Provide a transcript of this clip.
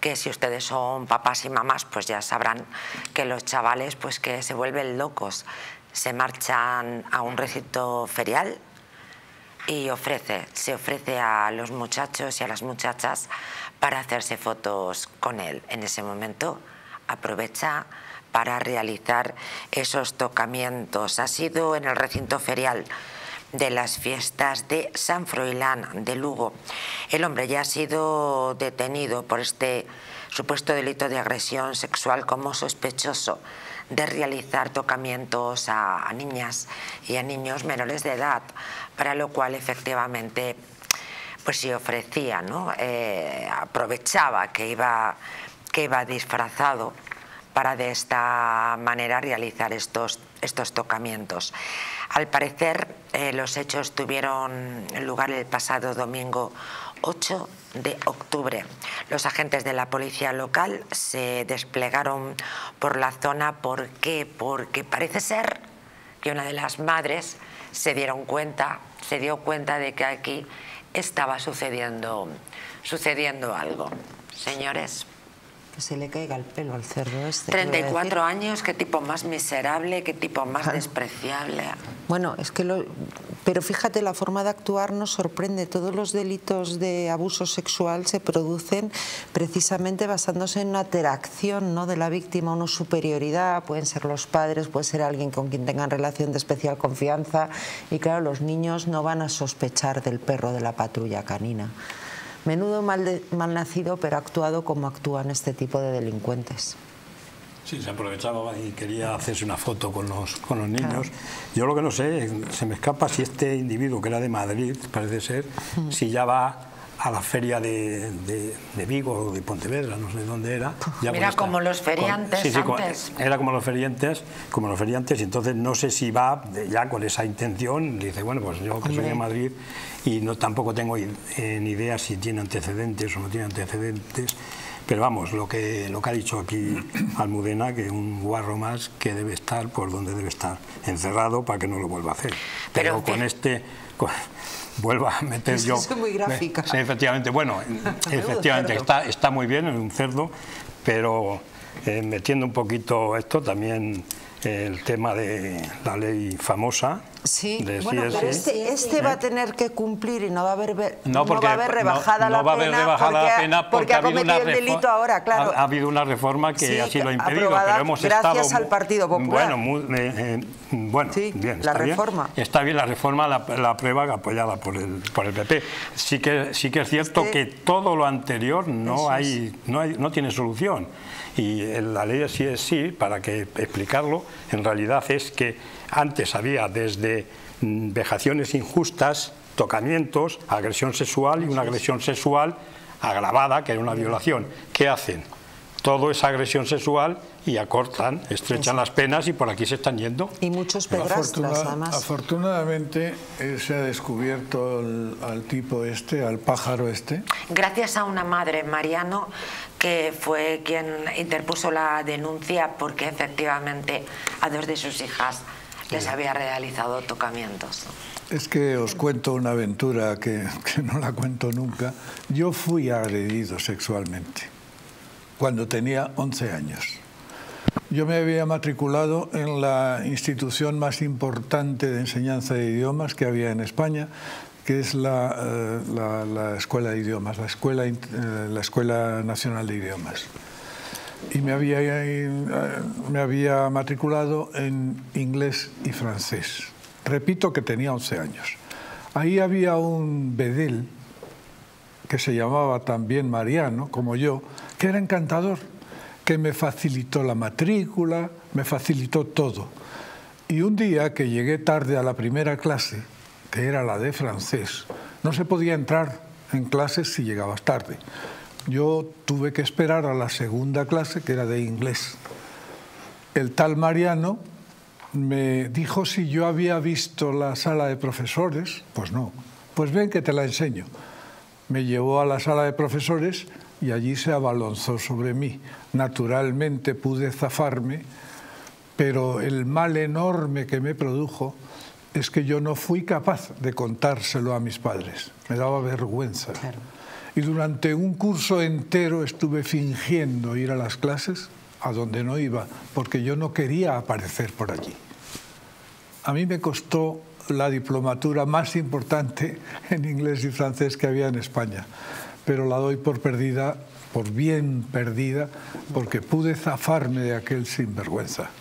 que si ustedes son papás y mamás, pues ya sabrán que los chavales pues que se vuelven locos, se marchan a un recinto ferial y ofrece, se ofrece a los muchachos y a las muchachas para hacerse fotos con él. En ese momento aprovecha para realizar esos tocamientos. Ha sido en el recinto ferial de las fiestas de San Froilán de Lugo. El hombre ya ha sido detenido por este supuesto delito de agresión sexual como sospechoso de realizar tocamientos a, niñas y a niños menores de edad, para lo cual efectivamente pues se ofrecía, ¿no? Eh, aprovechaba que iba, que iba disfrazado para de esta manera realizar estos, estos tocamientos. Al parecer, eh, los hechos tuvieron lugar el pasado domingo 8 de octubre. Los agentes de la policía local se desplegaron por la zona. ¿Por qué? Porque parece ser que una de las madres se dieron cuenta, se dio cuenta de que aquí estaba sucediendo, sucediendo algo. Señores, se le caiga el pelo al cerdo este. 34 años, qué tipo más miserable, qué tipo más despreciable. Bueno, es que lo... Pero fíjate, la forma de actuar nos sorprende. Todos los delitos de abuso sexual se producen precisamente basándose en una interacción ¿no? de la víctima, una superioridad, pueden ser los padres, puede ser alguien con quien tengan relación de especial confianza y claro, los niños no van a sospechar del perro de la patrulla canina. Menudo mal, mal nacido, pero actuado como actúan este tipo de delincuentes. Sí, se aprovechaba y quería hacerse una foto con los, con los niños. Yo lo que no sé, se me escapa si este individuo que era de Madrid, parece ser, si ya va a la feria de, de, Vigo o de Pontevedra, no sé dónde era. Ya Mira, como los feriantes sí, sí, era como los feriantes, como los feriantes, y entonces no sé si va ya con esa intención, dice, bueno, pues yo que soy de Madrid y no tampoco tengo eh, ni idea si tiene antecedentes o no tiene antecedentes, pero vamos, lo que, lo que ha dicho aquí Almudena, que un guarro más que debe estar por donde debe estar, encerrado para que no lo vuelva a hacer. Pero, con este vuelva a meter yo. Es muy gráfica. sí, efectivamente, bueno, efectivamente, está, está muy bien, en un cerdo, pero eh, metiendo un poquito esto también el tema de la ley famosa. Sí, bueno, pero este, este va a tener que cumplir y no va a haber, no, va a haber rebajada, la, pena porque, ha habido una delito ahora, claro. Ha, habido una reforma que así lo ha impedido, pero hemos gracias al Partido Popular. Bueno, eh, eh, bueno bien, la reforma. Está bien la reforma, la, prueba apoyada por el, por el PP. Sí que, sí que es cierto que todo lo anterior no, hay, no, hay, no tiene solución. Y la ley sí es sí, para que explicarlo, en realidad es que antes había desde mm, vejaciones injustas, tocamientos, agresión sexual y una agresión sexual agravada, que era una violación. ¿Qué hacen? Todo esa agresión sexual y acortan, estrechan las penas y por aquí se están yendo. Y muchos pedrastras, además. Afortunadamente eh, se ha descubierto al tipo este, al pájaro este. Gracias a una madre, Mariano, que fue quien interpuso la denuncia porque efectivamente a dos de sus hijas les había realizado tocamientos. Es que os cuento una aventura que, que no la cuento nunca. Yo fui agredido sexualmente cuando tenía 11 años. Yo me había matriculado en la institución más importante de enseñanza de idiomas que había en España, que es la, eh, Escuela de Idiomas, la Escuela, eh, la Escuela Nacional de Idiomas. Y me había, eh, me había matriculado en inglés y francés. Repito que tenía 11 años. Ahí había un bedel que se llamaba también Mariano, como yo, que era encantador que me facilitó la matrícula, me facilitó todo. Y un día que llegué tarde a la primera clase, que era la de francés, no se podía entrar en clases si llegabas tarde. Yo tuve que esperar a la segunda clase, que era de inglés. El tal Mariano me dijo si yo había visto la sala de profesores. Pues no. Pues ven que te la enseño. Me llevó a la sala de profesores y allí se abalonzó sobre mí. Naturalmente pude zafarme, pero el mal enorme que me produjo es que yo no fui capaz de contárselo a mis padres. Me daba vergüenza. Y durante un curso entero estuve fingiendo ir a las clases a donde no iba, porque yo no quería aparecer por allí. A mí me costó la diplomatura más importante en inglés y francés que había en España, pero la doy por perdida, por bien perdida, porque pude zafarme de aquel sinvergüenza.